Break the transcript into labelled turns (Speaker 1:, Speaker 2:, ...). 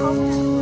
Speaker 1: 好看